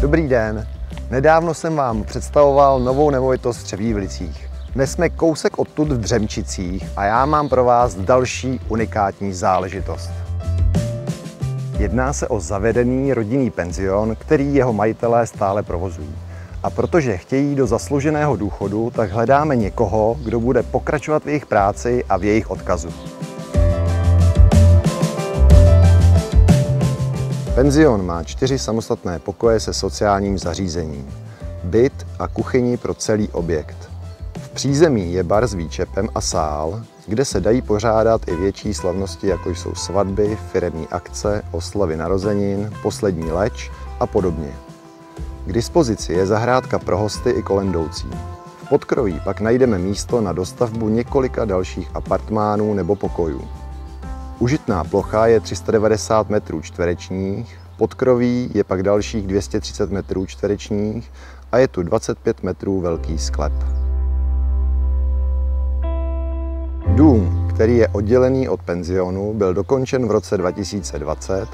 Dobrý den. Nedávno jsem vám představoval novou nemovitost v Třebívlicích. Dnes jsme kousek odtud v Dřemčicích a já mám pro vás další unikátní záležitost. Jedná se o zavedený rodinný penzion, který jeho majitelé stále provozují. A protože chtějí do zasluženého důchodu, tak hledáme někoho, kdo bude pokračovat v jejich práci a v jejich odkazu. Penzion má čtyři samostatné pokoje se sociálním zařízením, byt a kuchyni pro celý objekt. V přízemí je bar s výčepem a sál, kde se dají pořádat i větší slavnosti, jako jsou svatby, firemní akce, oslavy narozenin, poslední leč a podobně. K dispozici je zahrádka pro hosty i kolendoucí. V podkroví pak najdeme místo na dostavbu několika dalších apartmánů nebo pokojů. Užitná plocha je 390 metrů čtverečních, podkroví je pak dalších 230 metrů čtverečních a je tu 25 metrů velký sklep. Dům, který je oddělený od penzionu, byl dokončen v roce 2020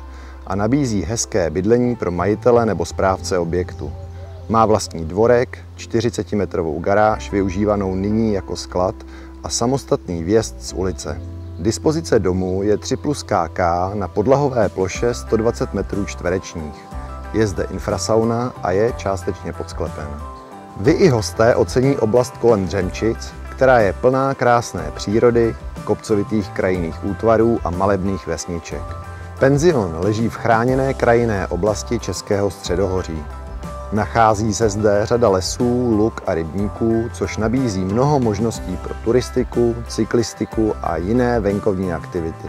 a nabízí hezké bydlení pro majitele nebo správce objektu. Má vlastní dvorek, 40-metrovou garáž využívanou nyní jako sklad a samostatný vjezd z ulice. Dispozice domu je 3 plus KK na podlahové ploše 120 metrů čtverečních. Je zde infrasauna a je částečně pod sklepem. Vy i hosté ocení oblast kolem Dřemčic, která je plná krásné přírody, kopcovitých krajinných útvarů a malebných vesniček. Penzion leží v chráněné krajinné oblasti Českého středohoří. Nachází se zde řada lesů, luk a rybníků, což nabízí mnoho možností pro turistiku, cyklistiku a jiné venkovní aktivity.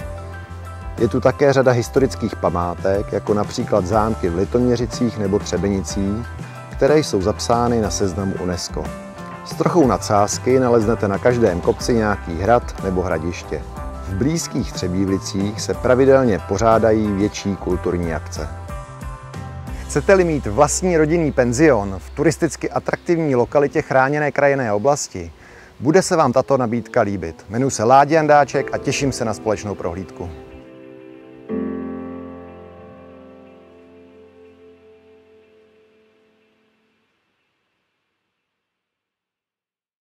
Je tu také řada historických památek, jako například zámky v Litoměřicích nebo Třebenicích, které jsou zapsány na seznamu UNESCO. S trochou nadsázky naleznete na každém kopci nějaký hrad nebo hradiště. V blízkých Třebívlicích se pravidelně pořádají větší kulturní akce. Chcete-li mít vlastní rodinný penzion v turisticky atraktivní lokalitě chráněné krajinné oblasti, bude se vám tato nabídka líbit. Jmenuji se Ládi Jandáček a těším se na společnou prohlídku.